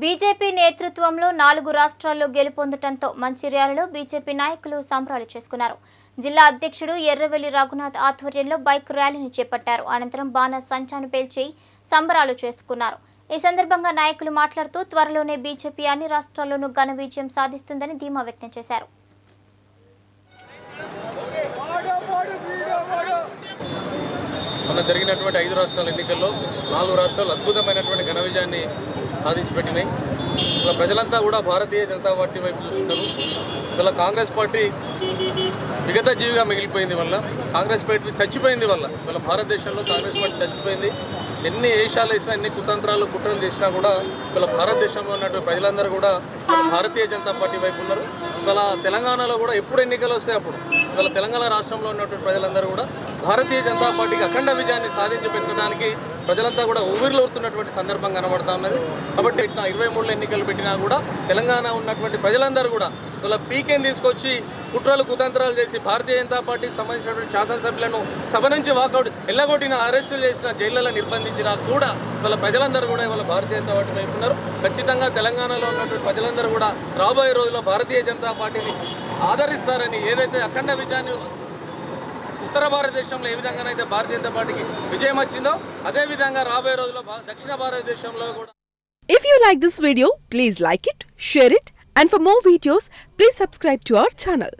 BJP నేతృత్వంలో నాలుగు రాష్ట్రాల్లో గెలుపొందటంతో మంచిర్యాలలో బీజేపీ నాయకులు సంబరాలు చేసుకున్నారు. జిల్లా అధ్యక్షుడు ఎర్రవెల్లి రఘునాథ్ ఆధ్వర్యంలో బైక్ ర్యాలీని చేపట్టారు. అనంతరం బాణ సంచాను పేల్చి సంబరాలు చేసుకున్నారు. ఈ సందర్భంగా నాయకులు మాట్లాడుతూ త్వరలోనే బీజేపీ అన్ని రాష్ట్రాల్లోనూ ఘన విజయం సాధిస్తుందని ధీమా వ్యక్తం చేశారు. మొన్న జరిగినటువంటి ఐదు రాష్ట్రాల ఎన్నికల్లో నాలుగు రాష్ట్రాలు అద్భుతమైనటువంటి ఘన విజయాన్ని సాధించి పెట్టినాయి ఇలా ప్రజలంతా కూడా భారతీయ జనతా పార్టీ వైపు చూస్తున్నారు. ఇలా కాంగ్రెస్ పార్టీ మిగతా జీవిగా మిగిలిపోయింది వల్ల కాంగ్రెస్ పార్టీ చచ్చిపోయింది వల్ల ఇలా భారతదేశంలో కాంగ్రెస్ పార్టీ చచ్చిపోయింది. ఎన్ని ఏషాలు వేసినా ఎన్ని కుతంత్రాలు కుట్రలు చేసినా కూడా ఇలా భారతదేశంలో ఉన్నటువంటి ప్రజలందరూ కూడా భారతీయ జనతా పార్టీ వైపు ఉన్నారు. ఇలా తెలంగాణలో కూడా ఎప్పుడు ఎన్నికలు వస్తాయి అప్పుడు? ఇలా తెలంగాణ రాష్ట్రంలో ఉన్నటువంటి ప్రజలందరూ కూడా భారతీయ జనతా పార్టీకి అఖండ విజయాన్ని సాధించి పెట్టడానికి ప్రజలంతా కూడా ఊపిరిలోతున్నటువంటి సందర్భం కనబడతా ఉన్నది. కాబట్టి ఇరవై మూడు ఎన్నికలు పెట్టినా కూడా తెలంగాణ ఉన్నటువంటి ప్రజలందరూ కూడా ఇలా పీకేని తీసుకొచ్చి కుట్రలు కుతంత్రాలు చేసి భారతీయ జనతా పార్టీకి సంబంధించినటువంటి శాసనసభ్యులను సభ నుంచి వాకౌట్ ఎల్లగొట్టిన అరెస్టులు చేసిన జైళ్ళలో నిర్బంధించినా కూడా వాళ్ళ ప్రజలందరూ కూడా ఇవాళ భారతీయ జనతా పార్టీ వైపు ఉన్నారు. ఖచ్చితంగా తెలంగాణలో ఉన్నటువంటి ప్రజలందరూ కూడా రాబోయే రోజుల్లో భారతీయ జనతా పార్టీని ఆదరిస్తారని ఏదైతే అఖండ విజయాన్ని ఉత్తర భారతదేశంలో ఏ విధంగానైతే భారతీయ జనతా పార్టీకి విజయం వచ్చిందో అదే విధంగా రాబోయే రోజుల్లో దక్షిణ భారతదేశంలో కూడా if you like this video please like it share it and for more videos please subscribe to our channel